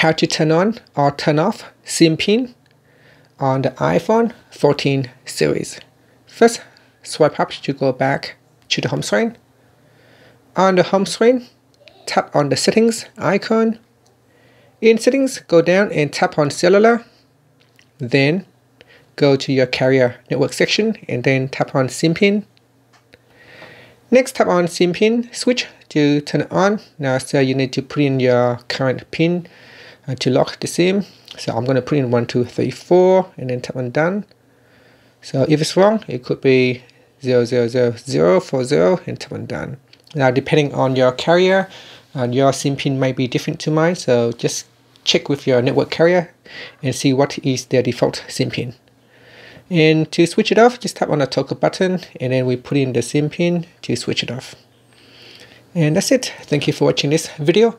how to turn on or turn off SIM pin on the iPhone 14 series. First, swipe up to go back to the home screen. On the home screen, tap on the settings icon. In settings, go down and tap on cellular. Then go to your carrier network section and then tap on SIM pin. Next, tap on SIM pin switch to turn it on. Now, so you need to put in your current pin to lock the SIM. So I'm going to put in 1234 and then tap on done. So if it's wrong, it could be 000040 and tap on done. Now depending on your carrier, uh, your SIM pin might be different to mine. So just check with your network carrier and see what is their default SIM pin. And to switch it off, just tap on the toggle button and then we put in the SIM pin to switch it off. And that's it. Thank you for watching this video.